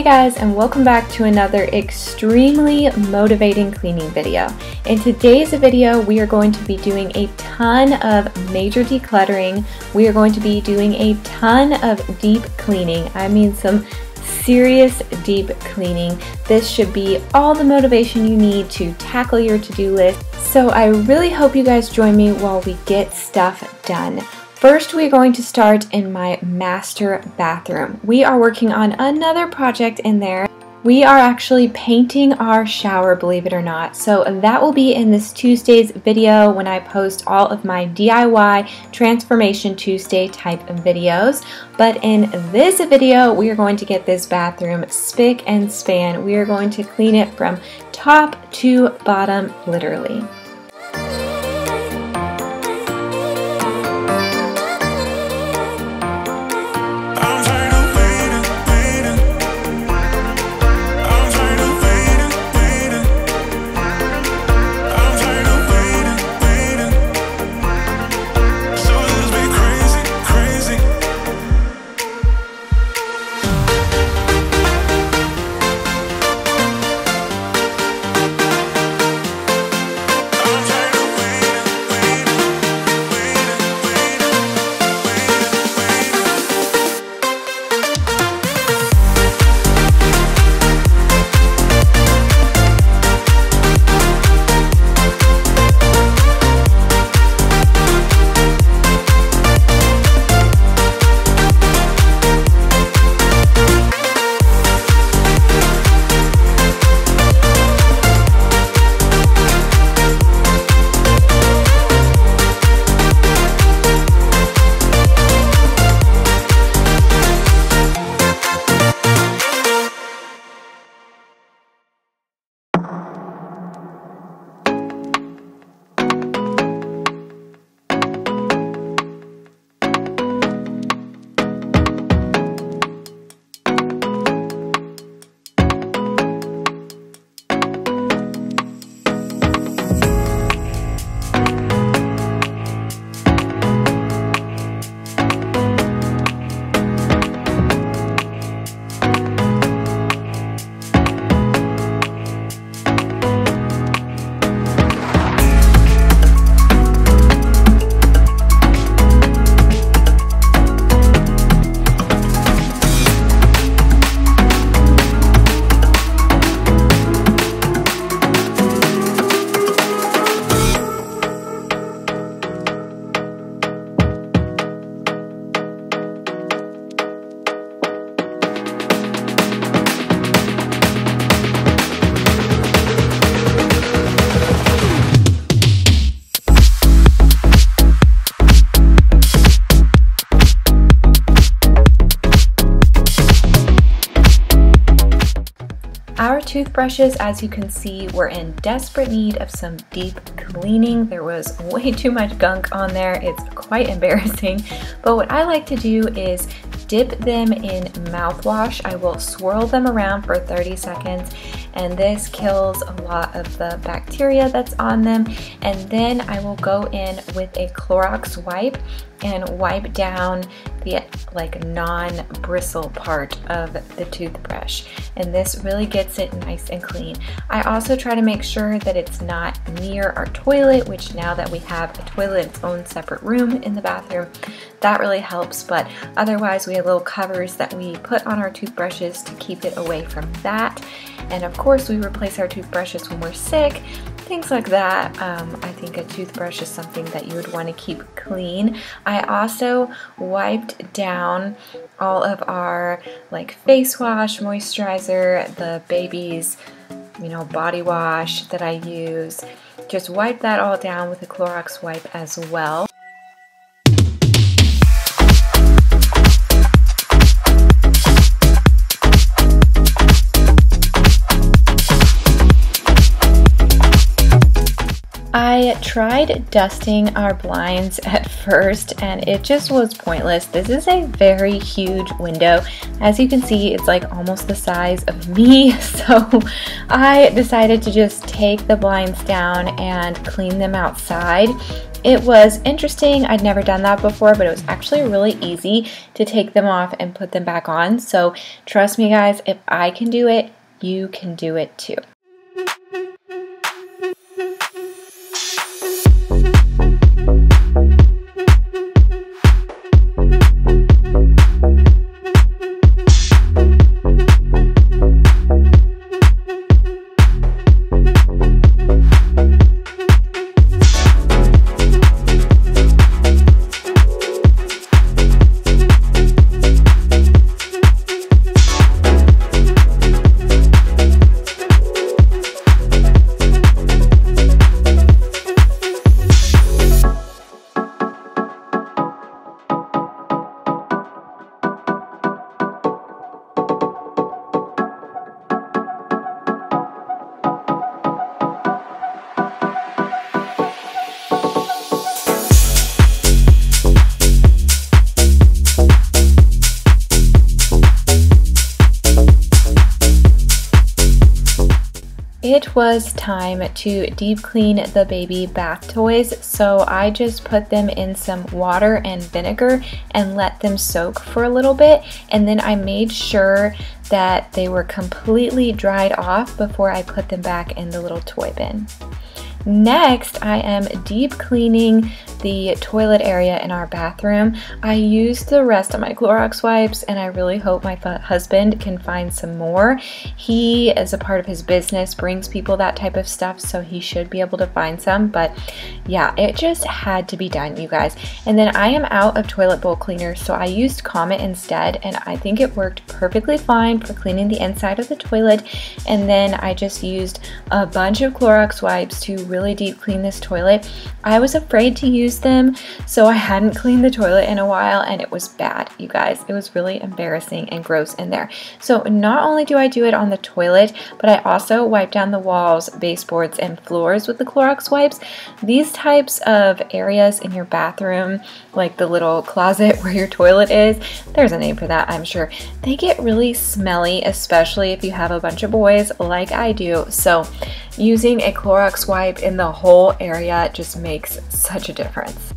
Hey guys and welcome back to another extremely motivating cleaning video. In today's video we are going to be doing a ton of major decluttering. We are going to be doing a ton of deep cleaning. I mean some serious deep cleaning. This should be all the motivation you need to tackle your to-do list. So I really hope you guys join me while we get stuff done. First, we're going to start in my master bathroom. We are working on another project in there. We are actually painting our shower, believe it or not. So that will be in this Tuesday's video when I post all of my DIY Transformation Tuesday type videos. But in this video, we are going to get this bathroom spick and span. We are going to clean it from top to bottom, literally. Toothbrushes, as you can see, were in desperate need of some deep cleaning. There was way too much gunk on there. It's quite embarrassing. But what I like to do is dip them in mouthwash. I will swirl them around for 30 seconds and this kills a lot of the bacteria that's on them. And then I will go in with a Clorox wipe and wipe down the like non-bristle part of the toothbrush and this really gets it nice and clean. I also try to make sure that it's not near our toilet which now that we have a toilet its own separate room in the bathroom that really helps but otherwise we have little covers that we put on our toothbrushes to keep it away from that and of course we replace our toothbrushes when we're sick things like that. Um, I think a toothbrush is something that you would want to keep clean. I also wiped down all of our like face wash, moisturizer, the baby's you know body wash that I use. Just wipe that all down with a Clorox wipe as well. I tried dusting our blinds at first and it just was pointless. This is a very huge window. As you can see, it's like almost the size of me. So I decided to just take the blinds down and clean them outside. It was interesting. I'd never done that before, but it was actually really easy to take them off and put them back on. So trust me, guys, if I can do it, you can do it too. Time to deep clean the baby bath toys, so I just put them in some water and vinegar and let them soak for a little bit, and then I made sure that they were completely dried off before I put them back in the little toy bin. Next, I am deep cleaning the toilet area in our bathroom. I used the rest of my Clorox wipes and I really hope my husband can find some more. He, as a part of his business, brings people that type of stuff, so he should be able to find some. But yeah, it just had to be done, you guys. And then I am out of toilet bowl cleaner, so I used Comet instead, and I think it worked perfectly fine for cleaning the inside of the toilet. And then I just used a bunch of Clorox wipes to really deep clean this toilet. I was afraid to use them. So I hadn't cleaned the toilet in a while and it was bad, you guys. It was really embarrassing and gross in there. So not only do I do it on the toilet, but I also wipe down the walls, baseboards, and floors with the Clorox wipes. These types of areas in your bathroom, like the little closet where your toilet is, there's a name for that, I'm sure. They get really smelly, especially if you have a bunch of boys like I do. So using a Clorox wipe in the whole area just makes such a difference.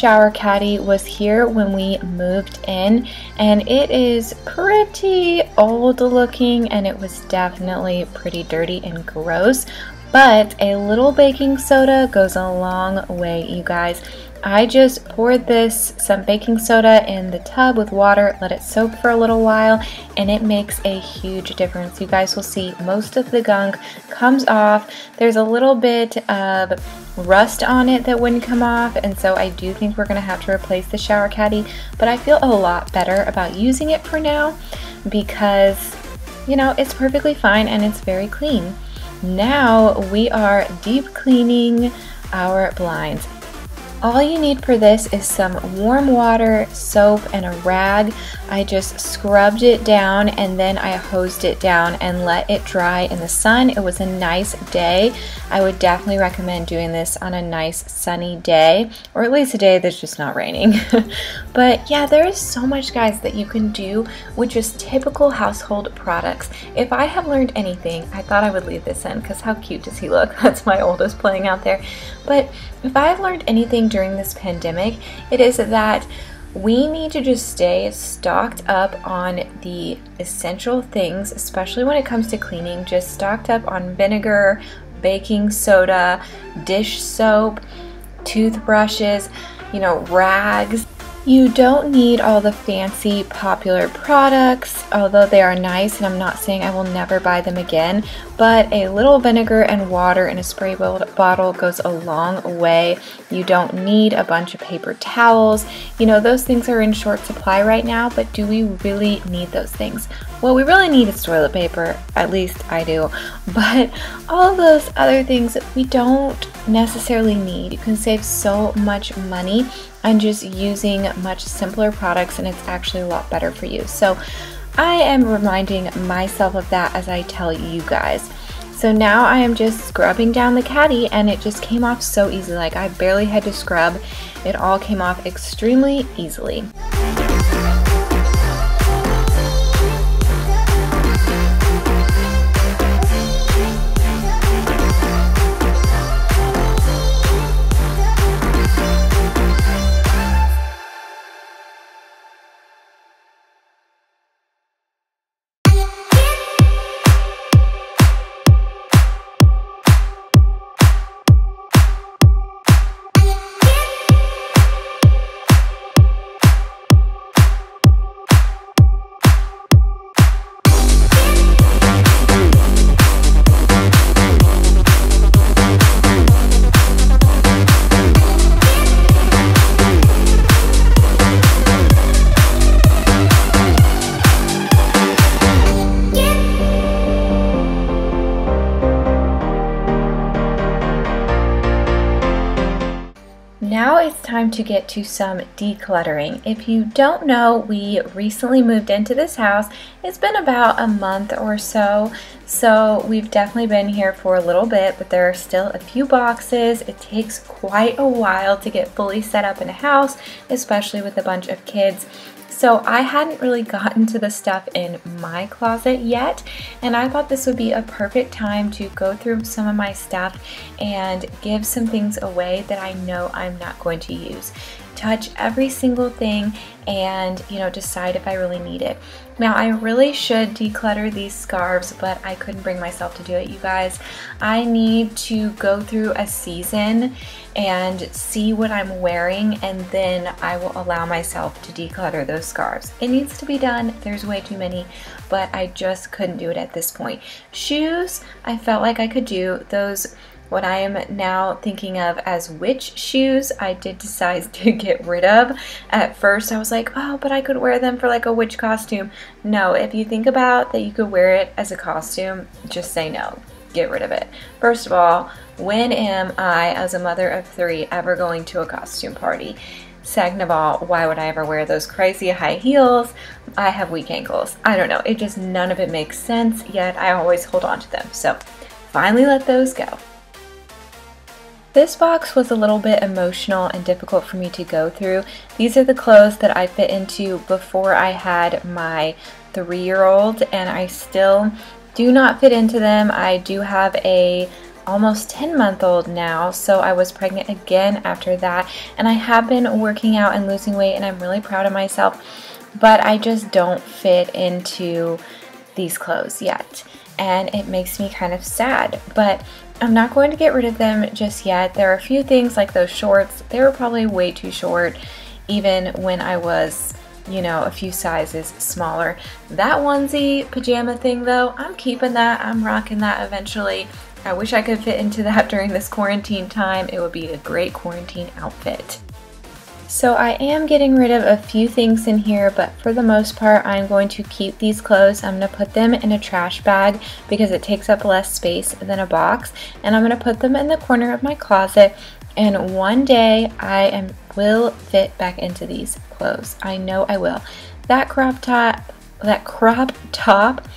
Shower caddy was here when we moved in and it is pretty old looking and it was definitely pretty dirty and gross but a little baking soda goes a long way you guys I just poured this, some baking soda in the tub with water, let it soak for a little while, and it makes a huge difference. You guys will see most of the gunk comes off. There's a little bit of rust on it that wouldn't come off, and so I do think we're gonna have to replace the shower caddy, but I feel a lot better about using it for now because, you know, it's perfectly fine and it's very clean. Now we are deep cleaning our blinds. All you need for this is some warm water, soap, and a rag. I just scrubbed it down and then I hosed it down and let it dry in the sun. It was a nice day. I would definitely recommend doing this on a nice sunny day, or at least a day that's just not raining. but yeah, there is so much, guys, that you can do with just typical household products. If I have learned anything, I thought I would leave this in because how cute does he look? That's my oldest playing out there. But if I've learned anything during this pandemic, it is that we need to just stay stocked up on the essential things, especially when it comes to cleaning, just stocked up on vinegar, baking soda, dish soap, toothbrushes, you know, rags. You don't need all the fancy popular products, although they are nice and I'm not saying I will never buy them again, but a little vinegar and water in a spray bottle goes a long way. You don't need a bunch of paper towels. You know, those things are in short supply right now, but do we really need those things? What we really need is toilet paper, at least I do, but all those other things we don't necessarily need. You can save so much money on just using much simpler products and it's actually a lot better for you. So I am reminding myself of that as I tell you guys. So now I am just scrubbing down the caddy and it just came off so easy. Like I barely had to scrub. It all came off extremely easily. Time to get to some decluttering. If you don't know, we recently moved into this house. It's been about a month or so, so we've definitely been here for a little bit, but there are still a few boxes. It takes quite a while to get fully set up in a house, especially with a bunch of kids. So I hadn't really gotten to the stuff in my closet yet, and I thought this would be a perfect time to go through some of my stuff and give some things away that I know I'm not going to use touch every single thing and you know decide if I really need it. Now I really should declutter these scarves but I couldn't bring myself to do it you guys. I need to go through a season and see what I'm wearing and then I will allow myself to declutter those scarves. It needs to be done. There's way too many but I just couldn't do it at this point. Shoes I felt like I could do. Those what I am now thinking of as witch shoes, I did decide to get rid of. At first, I was like, oh, but I could wear them for like a witch costume. No, if you think about that you could wear it as a costume, just say no. Get rid of it. First of all, when am I, as a mother of three, ever going to a costume party? Second of all, why would I ever wear those crazy high heels? I have weak ankles. I don't know. It just, none of it makes sense, yet I always hold on to them. So finally let those go. This box was a little bit emotional and difficult for me to go through. These are the clothes that I fit into before I had my three-year-old and I still do not fit into them. I do have a almost 10 month old now so I was pregnant again after that and I have been working out and losing weight and I'm really proud of myself but I just don't fit into these clothes yet and it makes me kind of sad but I'm not going to get rid of them just yet. There are a few things like those shorts. They were probably way too short even when I was, you know, a few sizes smaller. That onesie pajama thing though, I'm keeping that. I'm rocking that eventually. I wish I could fit into that during this quarantine time. It would be a great quarantine outfit. So I am getting rid of a few things in here, but for the most part, I'm going to keep these clothes. I'm to put them in a trash bag because it takes up less space than a box. And I'm going to put them in the corner of my closet. And one day I am, will fit back into these clothes. I know I will. That crop top, that crop top,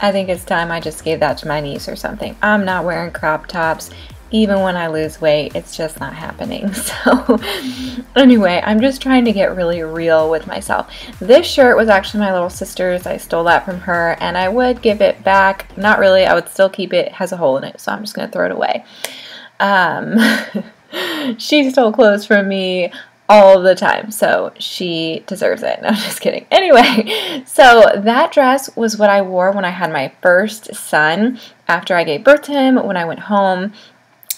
I think it's time I just gave that to my niece or something. I'm not wearing crop tops even when I lose weight, it's just not happening. So, anyway, I'm just trying to get really real with myself. This shirt was actually my little sister's. I stole that from her, and I would give it back. Not really, I would still keep it. It has a hole in it, so I'm just going to throw it away. Um, she stole clothes from me all the time. So she deserves it. No, just kidding. Anyway, so that dress was what I wore when I had my first son after I gave birth to him, when I went home.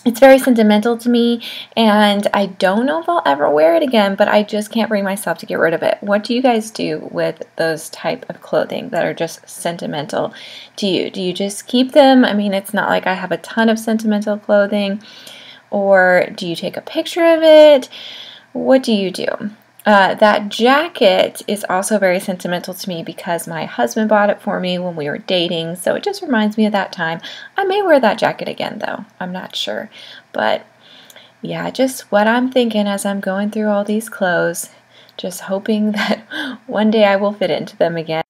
It's very sentimental to me, and I don't know if I'll ever wear it again, but I just can't bring myself to get rid of it. What do you guys do with those type of clothing that are just sentimental to you? Do you just keep them? I mean, it's not like I have a ton of sentimental clothing, or do you take a picture of it? What do you do? Uh, that jacket is also very sentimental to me because my husband bought it for me when we were dating, so it just reminds me of that time. I may wear that jacket again, though. I'm not sure. But yeah, just what I'm thinking as I'm going through all these clothes, just hoping that one day I will fit into them again.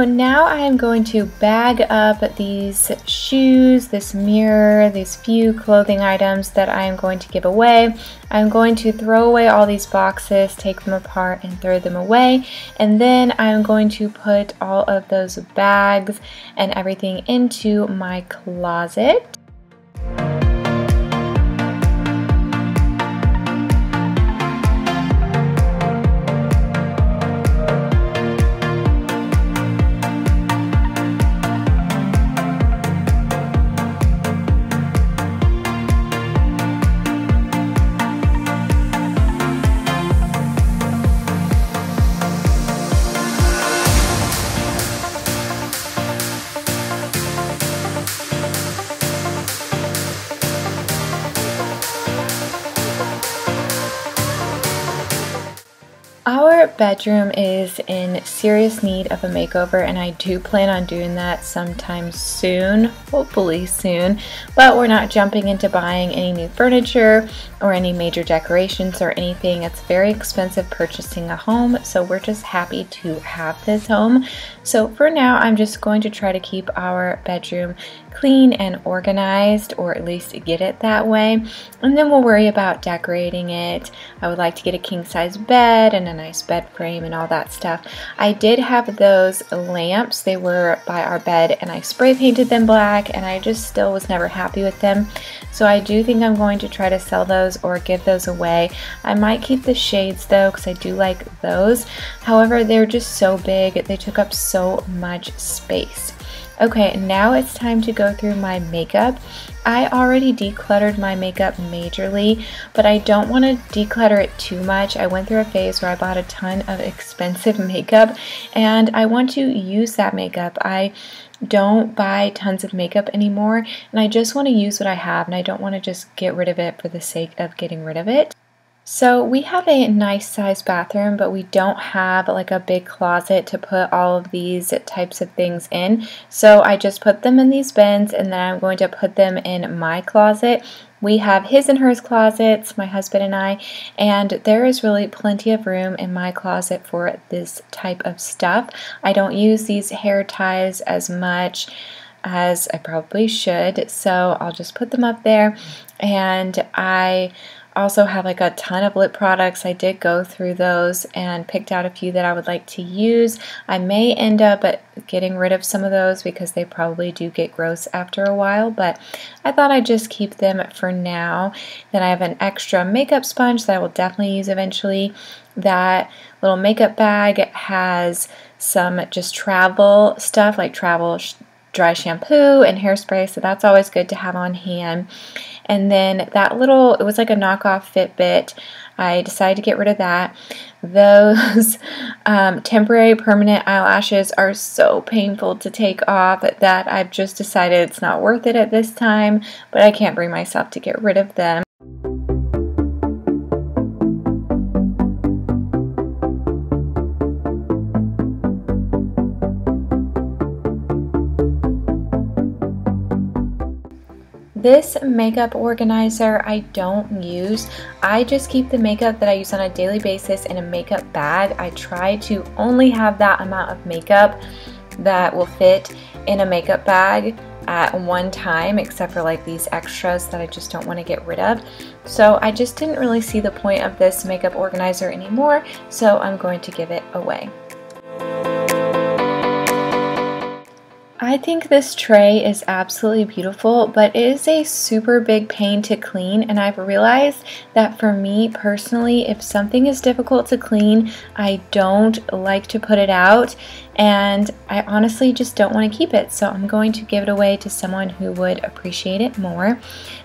So now I am going to bag up these shoes, this mirror, these few clothing items that I am going to give away. I'm going to throw away all these boxes, take them apart and throw them away. And then I'm going to put all of those bags and everything into my closet. Bedroom is in serious need of a makeover, and I do plan on doing that sometime soon, hopefully soon. But we're not jumping into buying any new furniture or any major decorations or anything. It's very expensive purchasing a home, so we're just happy to have this home. So for now, I'm just going to try to keep our bedroom clean and organized, or at least get it that way. And then we'll worry about decorating it. I would like to get a king size bed and a nice bed frame and all that stuff. I did have those lamps. They were by our bed and I spray painted them black and I just still was never happy with them. So I do think I'm going to try to sell those or give those away. I might keep the shades though because I do like those. However, they're just so big. They took up so much space. Okay, now it's time to go through my makeup. I already decluttered my makeup majorly, but I don't want to declutter it too much. I went through a phase where I bought a ton of expensive makeup and I want to use that makeup. I don't buy tons of makeup anymore and I just want to use what I have and I don't want to just get rid of it for the sake of getting rid of it. So we have a nice sized bathroom, but we don't have like a big closet to put all of these types of things in. So I just put them in these bins and then I'm going to put them in my closet. We have his and hers closets, my husband and I, and there is really plenty of room in my closet for this type of stuff. I don't use these hair ties as much as I probably should, so I'll just put them up there and I also have like a ton of lip products. I did go through those and picked out a few that I would like to use. I may end up uh, getting rid of some of those because they probably do get gross after a while, but I thought I'd just keep them for now. Then I have an extra makeup sponge that I will definitely use eventually. That little makeup bag has some just travel stuff like travel dry shampoo and hairspray, so that's always good to have on hand. And then that little, it was like a knockoff Fitbit I decided to get rid of that. Those um, temporary permanent eyelashes are so painful to take off that I've just decided it's not worth it at this time, but I can't bring myself to get rid of them. This makeup organizer I don't use. I just keep the makeup that I use on a daily basis in a makeup bag. I try to only have that amount of makeup that will fit in a makeup bag at one time except for like these extras that I just don't want to get rid of. So I just didn't really see the point of this makeup organizer anymore so I'm going to give it away. I think this tray is absolutely beautiful, but it is a super big pain to clean, and I've realized that for me personally, if something is difficult to clean, I don't like to put it out, and I honestly just don't want to keep it, so I'm going to give it away to someone who would appreciate it more.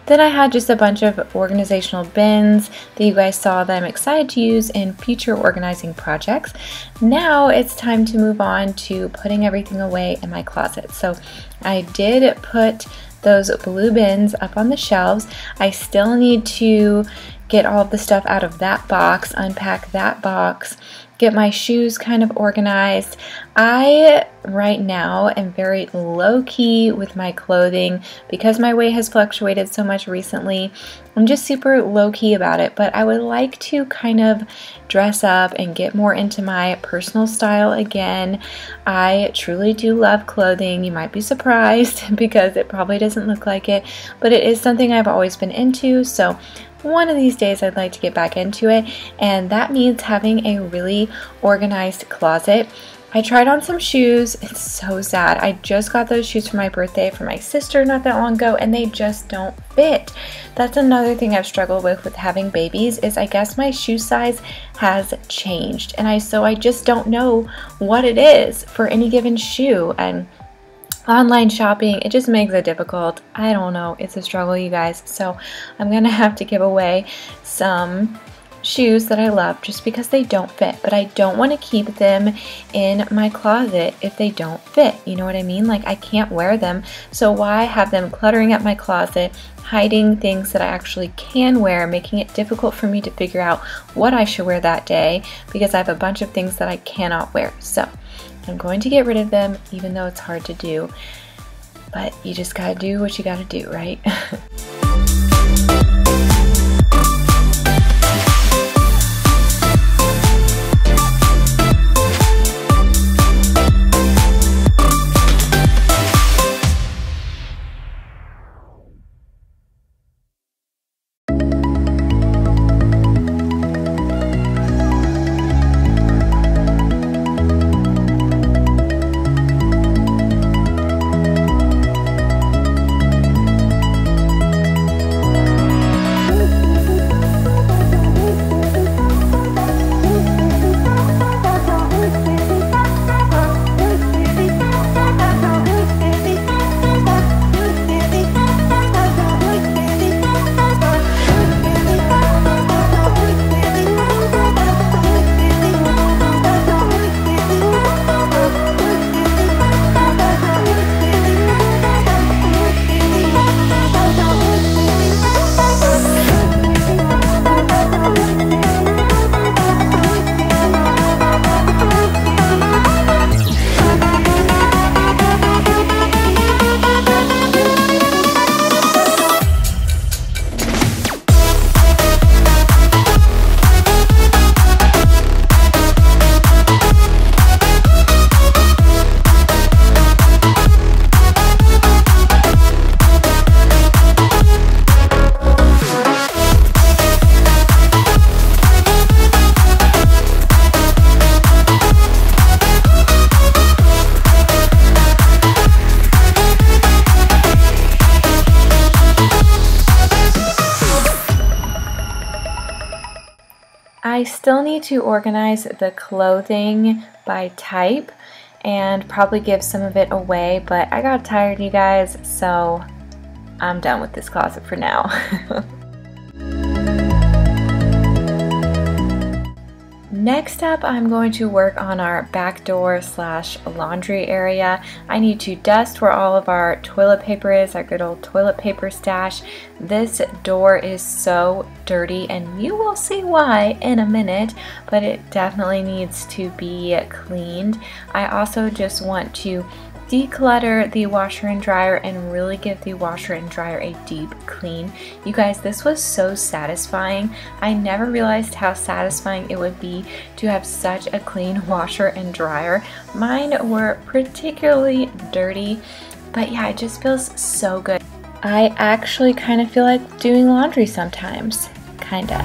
Then I had just a bunch of organizational bins that you guys saw that I'm excited to use in future organizing projects. Now it's time to move on to putting everything away in my closet. So I did put those blue bins up on the shelves. I still need to get all of the stuff out of that box, unpack that box, get my shoes kind of organized. I, right now, am very low key with my clothing because my weight has fluctuated so much recently. I'm just super low key about it, but I would like to kind of dress up and get more into my personal style again. I truly do love clothing. You might be surprised because it probably doesn't look like it, but it is something I've always been into. So one of these days I'd like to get back into it, and that means having a really organized closet. I tried on some shoes. It's so sad. I just got those shoes for my birthday for my sister not that long ago and they just don't fit. That's another thing I've struggled with with having babies is I guess my shoe size has changed and I so I just don't know what it is for any given shoe and online shopping it just makes it difficult i don't know it's a struggle you guys so i'm gonna have to give away some shoes that I love just because they don't fit, but I don't want to keep them in my closet if they don't fit. You know what I mean? Like I can't wear them, so why have them cluttering up my closet, hiding things that I actually can wear, making it difficult for me to figure out what I should wear that day because I have a bunch of things that I cannot wear. So I'm going to get rid of them, even though it's hard to do. But you just gotta do what you gotta do, right? I still need to organize the clothing by type and probably give some of it away, but I got tired, you guys, so I'm done with this closet for now. Next up, I'm going to work on our back door slash laundry area. I need to dust where all of our toilet paper is, our good old toilet paper stash. This door is so dirty and you will see why in a minute, but it definitely needs to be cleaned. I also just want to declutter the washer and dryer and really give the washer and dryer a deep clean. You guys, this was so satisfying. I never realized how satisfying it would be to have such a clean washer and dryer. Mine were particularly dirty, but yeah, it just feels so good. I actually kind of feel like doing laundry sometimes. Kinda.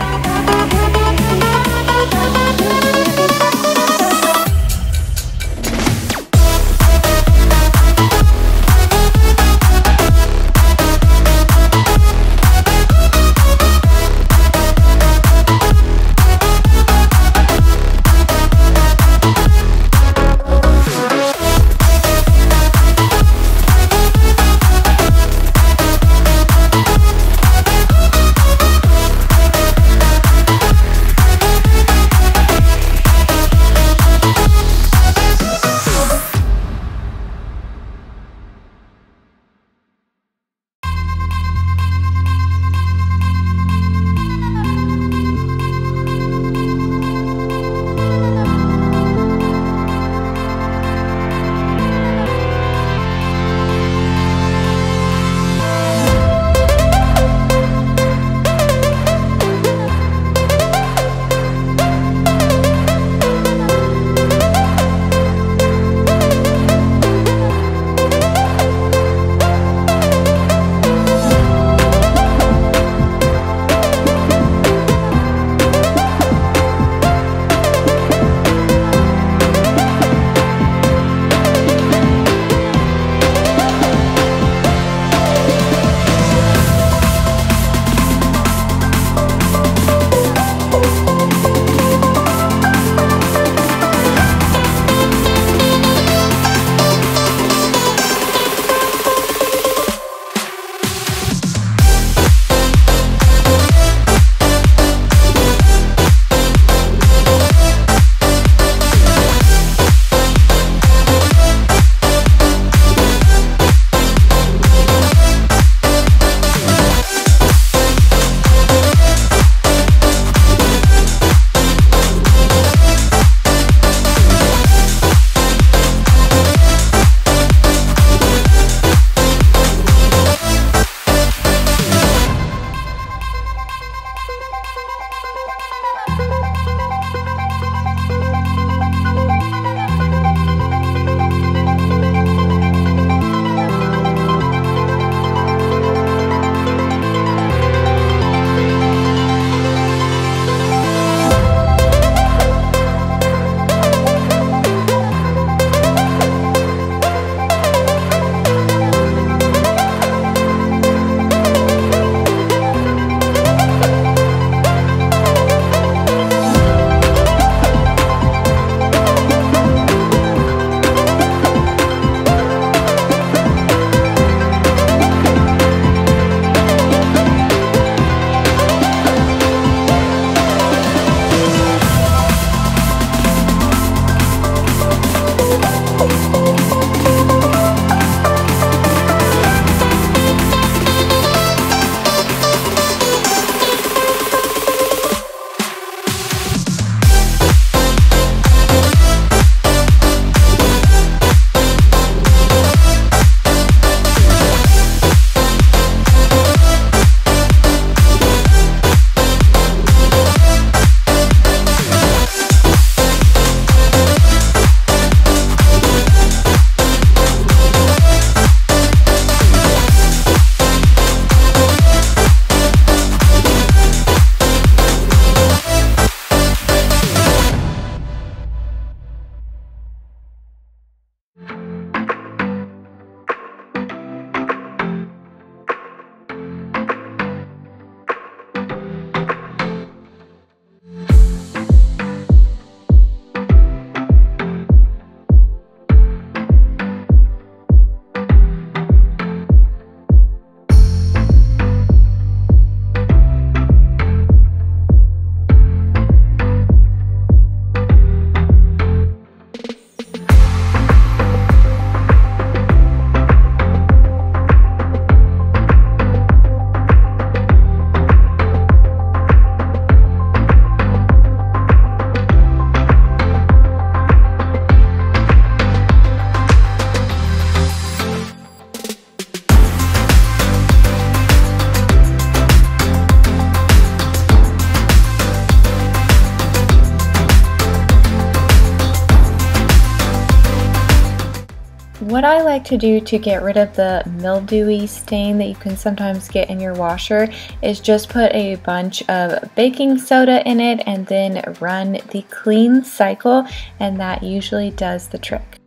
What I like to do to get rid of the mildewy stain that you can sometimes get in your washer is just put a bunch of baking soda in it and then run the clean cycle and that usually does the trick.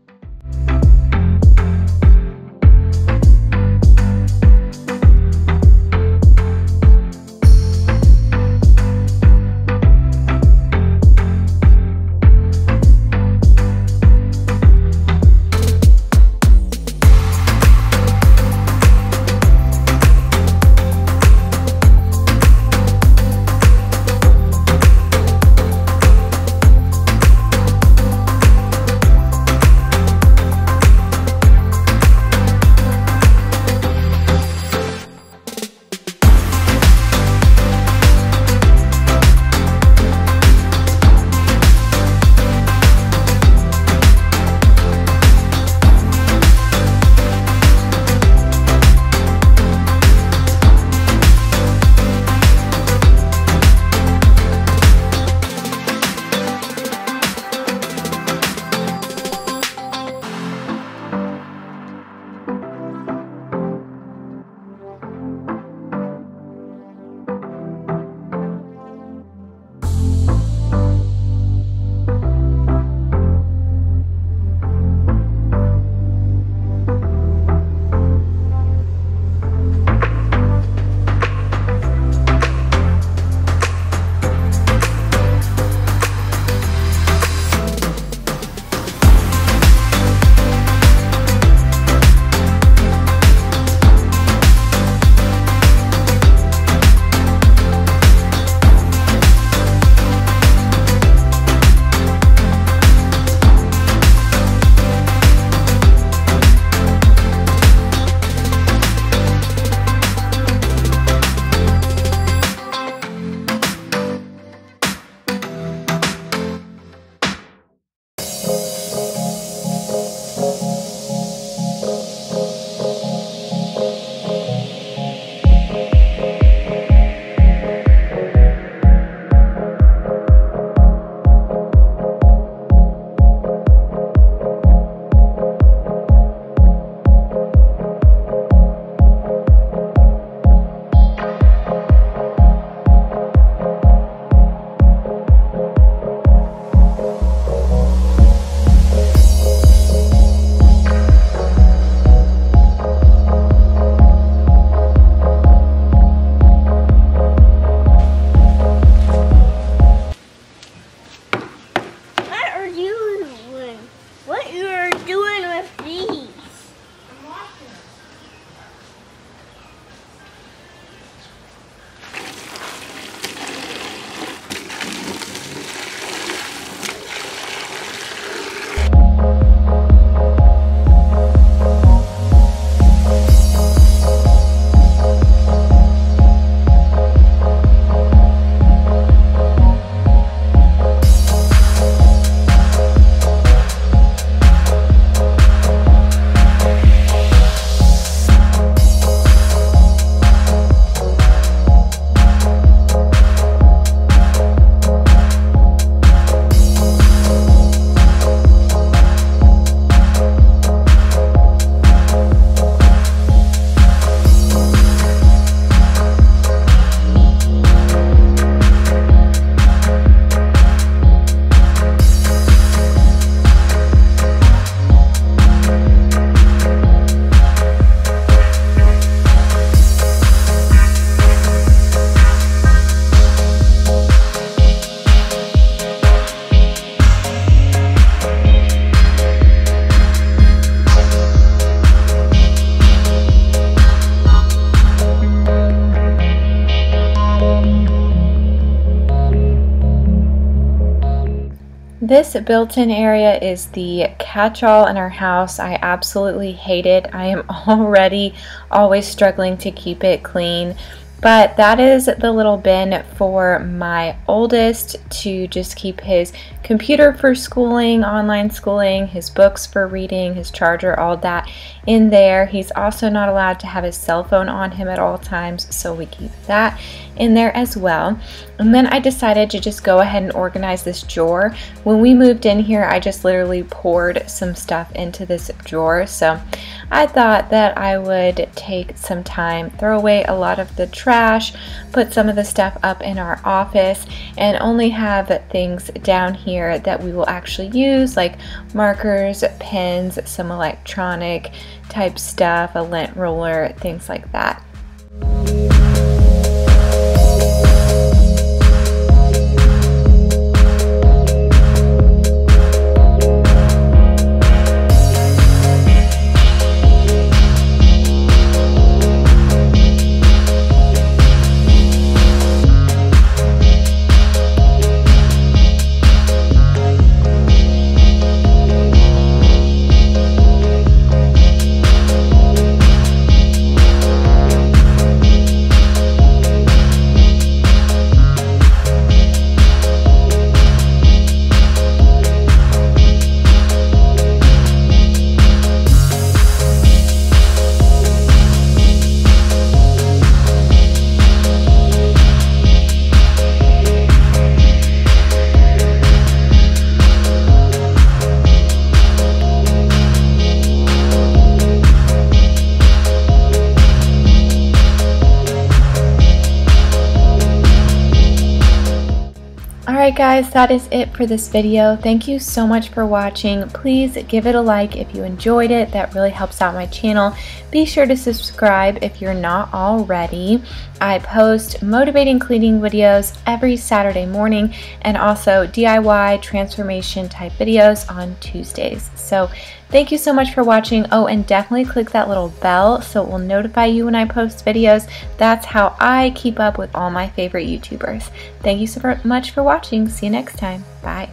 This built-in area is the catch-all in our house. I absolutely hate it. I am already always struggling to keep it clean. But that is the little bin for my oldest to just keep his computer for schooling, online schooling, his books for reading, his charger, all that in there. He's also not allowed to have his cell phone on him at all times, so we keep that in there as well. And then I decided to just go ahead and organize this drawer. When we moved in here, I just literally poured some stuff into this drawer. So I thought that I would take some time, throw away a lot of the trash, put some of the stuff up in our office, and only have things down here that we will actually use, like markers, pens, some electronic type stuff, a lint roller, things like that. Guys, that is it for this video. Thank you so much for watching. Please give it a like if you enjoyed it. That really helps out my channel. Be sure to subscribe if you're not already. I post motivating cleaning videos every Saturday morning and also DIY transformation type videos on Tuesdays. So thank you so much for watching. Oh, and definitely click that little bell so it will notify you when I post videos. That's how I keep up with all my favorite YouTubers. Thank you so much for watching. See you next time. Bye.